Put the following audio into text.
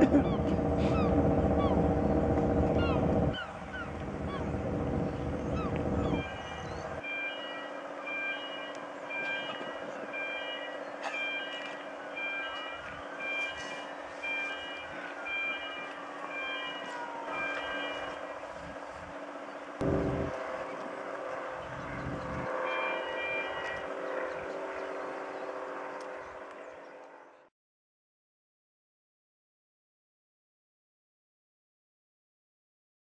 Yeah.